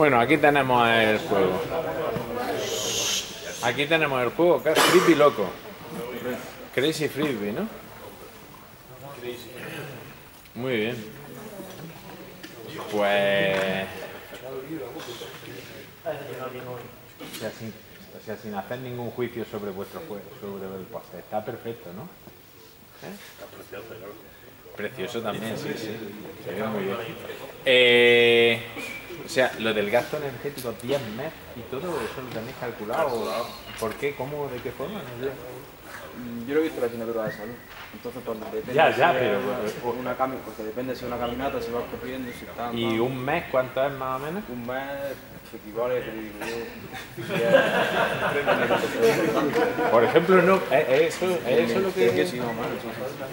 Bueno, aquí tenemos el juego. Aquí tenemos el juego, que es Frisbee Loco. Crazy Frisbee, ¿no? Muy bien. Pues... Sin, o sea, sin hacer ningún juicio sobre vuestro juego, sobre el pastel. Está perfecto, ¿no? ¿Eh? Precioso también, sí, sí. Se ve muy bien. Eh, o sea, lo del gasto energético 10 meses y todo eso lo tenéis calculado. ¿Por qué? ¿Cómo? ¿De qué forma? No sé. Yo lo he visto en la asignatura de salud. Entonces, pues, depende Ya, ya, si pero, pues, una cami porque depende si es una caminata, si vas corriendo, si está ¿Y un mes cuánto es más o menos? un mes se equivale. Por ejemplo, no. ¿Es eso, es eso lo que, que sí, sí.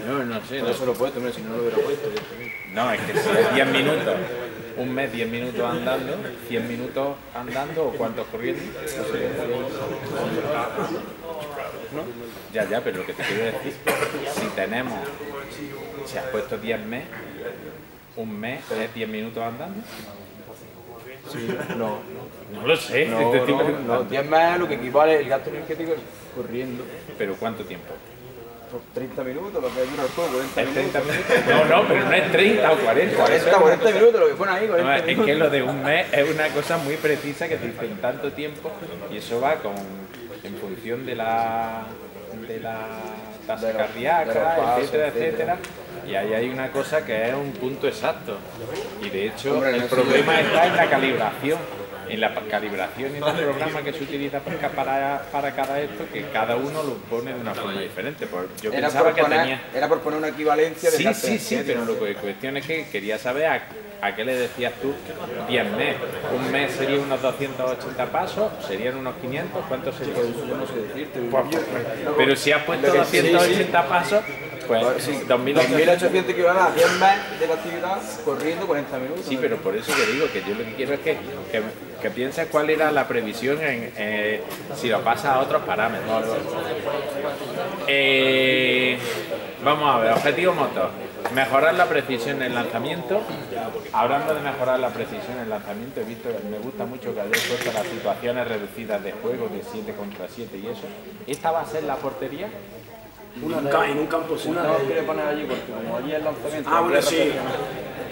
No, no sé. No se lo he puesto, hombre, si no lo hubiera puesto. no es que si es 10 minutos, un mes 10 minutos andando, 100 minutos andando o cuántos corriendo. ¿No? Ya, ya, pero lo que te quiero decir, si tenemos, si has puesto 10 meses, un mes es 10 minutos andando. Sí, no, No lo sé, no, te estoy no, no, 10 más lo que equivale el gasto energético es corriendo. pero ¿cuánto tiempo? Por 30 minutos, lo que dura el juego, 40 ¿Es minutos. 30 minutos? No, no, pero no es 30 o 40. 40, 40 minutos, lo que pone ahí, 40 No, es minutos. que lo de un mes es una cosa muy precisa que te dice en tanto tiempo y eso va con en función de la de la tasa De los- de cardíaca, etcétera, etcétera. etcétera. Y ahí hay una cosa que es un punto exacto. Y de hecho Hombre, el no, problema está en la calibración. En la calibración y en el programa que se utiliza para, para, para cada esto, que cada uno lo pone de una forma diferente. Pues yo Era pensaba por, que poner, tenía... era por poner una equivalencia de Sí, sí, sí, pero lo que cuestión es que quería saber a, a qué le decías tú 10 mes. Un mes sería unos 280 pasos, serían unos 500, ¿cuántos serían? Pues, Pero si has puesto Lo que sí, 280 pasos, pues Pues sí, 2800. 2800 equivale a 10 más de la actividad corriendo 40 minutos. Sí, pero por eso te digo que yo lo que quiero es que, que, que pienses cuál era la previsión en, eh, si lo pasas a otros parámetros. Eh, vamos a ver, objetivo motor. Mejorar la precisión en el lanzamiento. Hablando de mejorar la precisión en el lanzamiento, he visto, me gusta mucho que hayáis puesto las situaciones reducidas de juego de 7 contra 7 y eso. ¿Esta va a ser la portería? Una en, en un campo sí. Una no quiere poner allí porque como allí el lanzamiento. Ah, bueno, sí.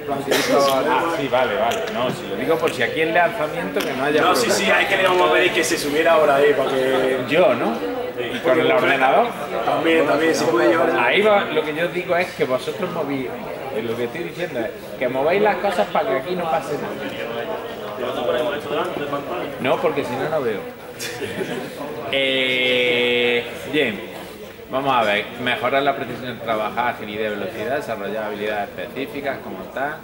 Ah, sí, vale, vale. No, si lo digo por si aquí el lanzamiento que no haya No, sí, problema. sí, hay que le vamos a pedir que se subiera ahora ahí para que. Yo, ¿no? Y con el ordenador. También, también, si puede llevar. Ahí va, lo que yo digo es que vosotros movéis, eh, lo que estoy diciendo es que movéis las cosas para que aquí no pase nada. No, porque si no, no veo. Eh, bien, vamos a ver, mejorar la precisión en trabajar, agilidad y velocidad, desarrollar habilidades específicas como tal,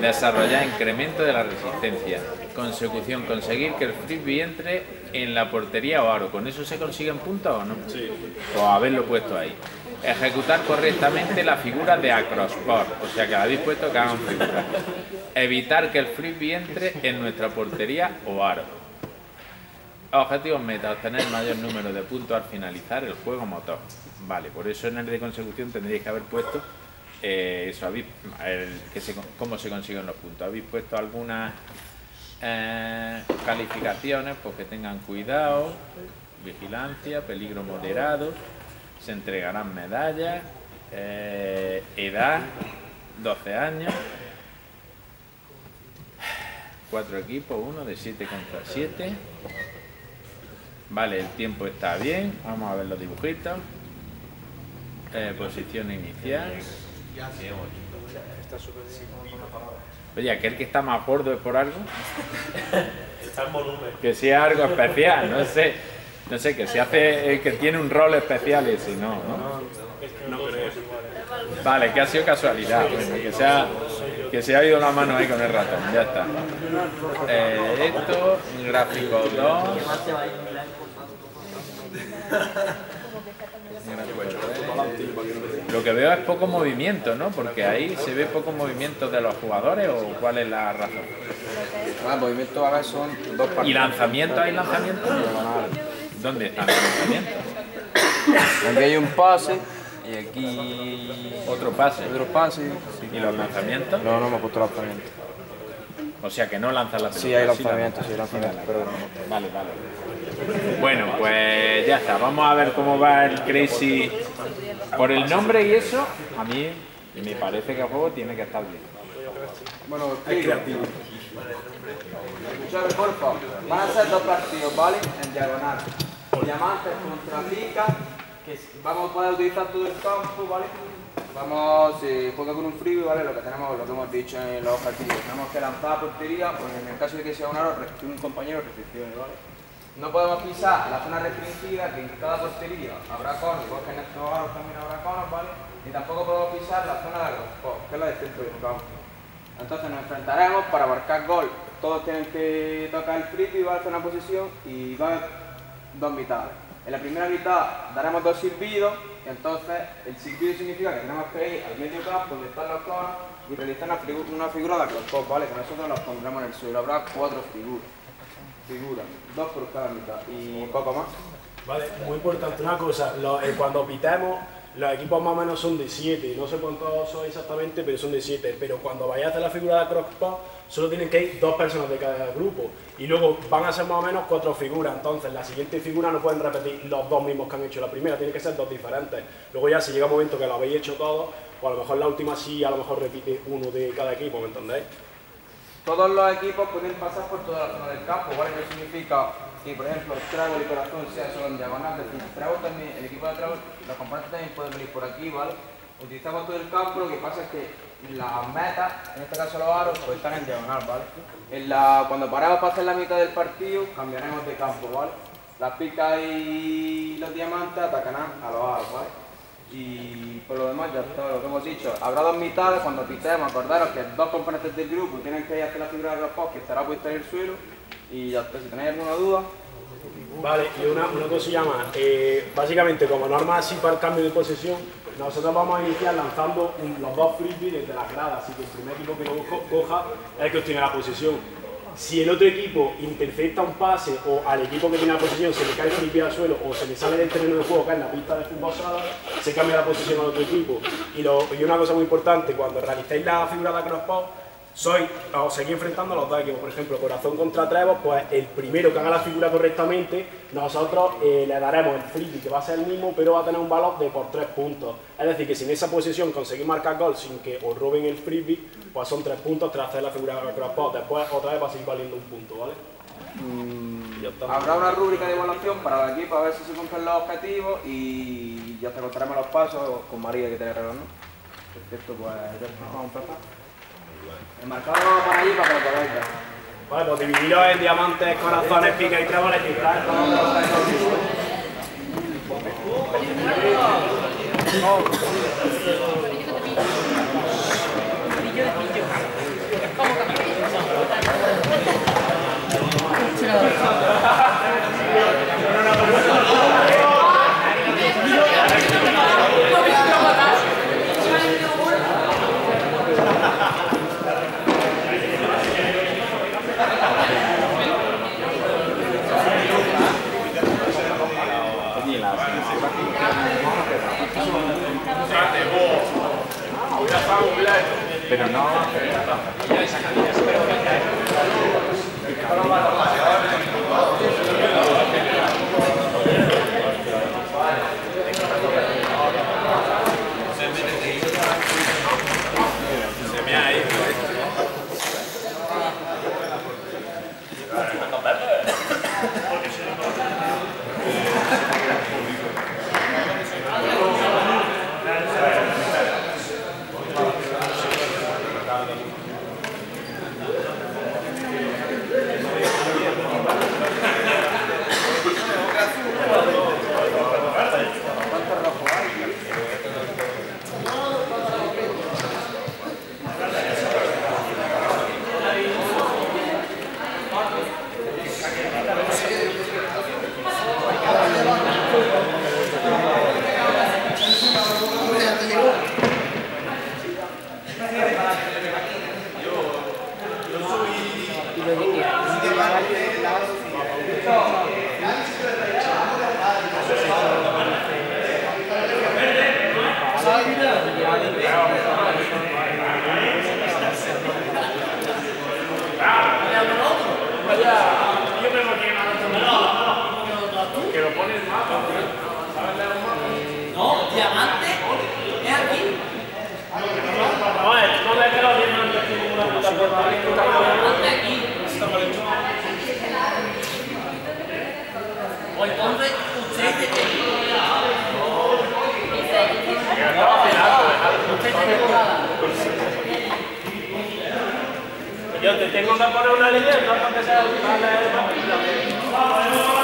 desarrollar incremento de la resistencia, consecución, conseguir que el frisbee entre en la portería o aro. ¿Con eso se consiguen puntos o no? Sí. Pues haberlo puesto ahí. Ejecutar correctamente la figura de acrosport, o sea que la habéis puesto que hagan figuras. Evitar que el frisbee entre en nuestra portería o aro. Objetivos meta, obtener el mayor número de puntos al finalizar el juego motor. Vale, por eso en el de consecución tendríais que haber puesto eh, eso, habéis, se- cómo se consiguen los puntos. Habéis puesto algunas eh, calificaciones, pues que tengan cuidado, vigilancia, peligro moderado, se entregarán medallas, eh, edad, 12 años, cuatro equipos, uno de 7 contra 7. Vale, el tiempo está bien. Vamos a ver los dibujitos. Eh, posición inicial. Oye, aquel que está más gordo es por algo. Que sea algo especial, no sé. No sé, que se hace, eh, que tiene un rol especial y si no, ¿no? Vale, que ha sido casualidad, bueno, que se ha, que se ha ido la mano ahí con el ratón, ya está. Eh, esto, gráfico 2. Lo que veo es poco movimiento, ¿no? Porque ahí se ve poco movimiento de los jugadores o cuál es la razón. Ah, movimientos ahora son dos ¿Y partidos. lanzamiento hay lanzamiento? ¿Dónde lanzamientos? Aquí hay un pase y aquí Otro pase. otro pase. ¿Y los lanzamientos? No, no me he puesto lanzamiento. O sea que no lanzas la pelota. Sí, hay la lanzamiento, sí, lanzamiento, pero Vale, vale. Bueno, pues ya está. Vamos a ver cómo va el Crazy. Por el nombre y eso, a mí me parece que el juego tiene que estar bien. Bueno, explico. Escuchadme, por favor. Van a ser dos partidos, ¿vale? En diagonal. Diamantes contra pica, que vamos a poder utilizar todo el campo, ¿vale? Vamos, si juega con un freebie, ¿vale? Lo que tenemos, lo que hemos dicho en los objetivos. Tenemos que lanzar a portería, pues en el caso de que sea un aro, un compañero recepcione, ¿vale? No podemos pisar la zona restringida, que en cada portería habrá conos, igual que en estos aros también habrá conos, ¿vale? Ni tampoco podemos pisar la zona de los que es la del centro del campo. Entonces nos enfrentaremos para marcar gol. Todos tienen que tocar el frisbee, va a hacer una posición y va a haber dos mitades. En la primera mitad daremos dos silbidos, y entonces el silbido significa que tenemos que ir al medio campo donde están los conos y realizar una, figu- una figura de acrospop, ¿vale? Que nosotros los pondremos en el suelo. Habrá cuatro figuras. Figuras, dos por cada mitad y poco más. Vale, muy importante una cosa, lo- eh, cuando pitemos, los equipos más o menos son de 7, no sé cuántos son exactamente, pero son de 7, pero cuando vayáis a hacer la figura de crosspop, solo tienen que ir dos personas de cada grupo, y luego van a ser más o menos cuatro figuras, entonces la siguiente figura no pueden repetir los dos mismos que han hecho la primera, tienen que ser dos diferentes. Luego ya si llega un momento que lo habéis hecho todos, pues a lo mejor la última sí, a lo mejor repite uno de cada equipo, ¿me entendéis? Todos los equipos pueden pasar por toda la zona del campo, ¿vale? No significa que, por ejemplo, Trébol y Corazón sea solo en diagonal, decir, Trébol también, el equipo de Trébol, los componentes también pueden venir por aquí, ¿vale? Utilizamos todo el campo, lo que pasa es que las metas, en este caso los aros, pues están en diagonal, ¿vale? Cuando paramos para hacer la mitad del partido, cambiaremos de campo, ¿vale? Las picas y los diamantes atacarán a los aros, ¿vale? Y por lo demás ya está lo que hemos dicho. Habrá dos mitades cuando pitemos, acordaros que dos componentes del grupo tienen que ir a hacer la figura de los que estará puesta en el suelo. Y ya está, si tenéis alguna duda, Vale, y una, una cosilla más. Eh, básicamente, como norma así para el cambio de posesión, nosotros vamos a iniciar lanzando un- los dos frisbees desde las gradas, así que el primer equipo que coja es el que obtiene la posesión. Si el otro equipo intercepta un pase o al equipo que tiene la posesión se le cae el frisbee al suelo o se le sale del terreno de juego que es la pista de fútbol sala, se cambia la posición al otro equipo. Y, lo- y una cosa muy importante, cuando realicéis la figura de crosspop, soy, os seguís enfrentando a los dos equipos, por ejemplo, corazón contra Trevor, pues el primero que haga la figura correctamente, nosotros eh, le daremos el frisbee que va a ser el mismo, pero va a tener un valor de por tres puntos. Es decir, que si en esa posición conseguís marcar gol sin que os roben el frisbee, pues son tres puntos tras hacer la figura de crosspop. Después otra vez va a seguir valiendo un punto, ¿vale? Ya está. habrá una rúbrica de evaluación para el equipo a ver si se cumplen los objetivos y ya te contaremos los pasos con María que te reloj, ¿no? Perfecto, pues ya vamos a empezar. El marcador lo vamos a poner allí para que lo podáis ver. Vale, pues dividiros en diamantes, corazones, pica y tréboles y tal. Pero no. Yo te tengo que poner una leyenda para empezar a leer